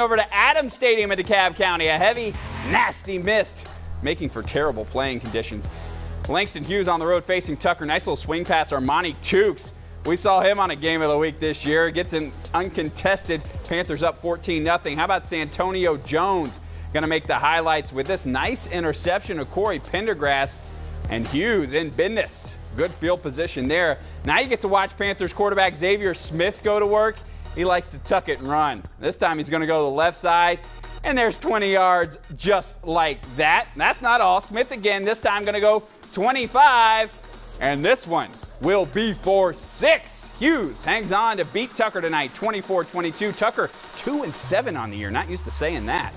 Over to Adams Stadium at DeKalb County. A heavy, nasty mist, making for terrible playing conditions. Langston Hughes on the road facing Tucker. Nice little swing pass. Armani Tukes. We saw him on a game of the week this year. Gets an uncontested. Panthers up 14 0. How about Santonio Jones? Going to make the highlights with this nice interception of Corey Pendergrass and Hughes in business. Good field position there. Now you get to watch Panthers quarterback Xavier Smith go to work. He likes to tuck it and run. This time he's going to go to the left side, and there's 20 yards just like that. That's not all. Smith again, this time going to go 25, and this one will be for six. Hughes hangs on to beat Tucker tonight, 24-22. Tucker 2 and 7 on the year. Not used to saying that.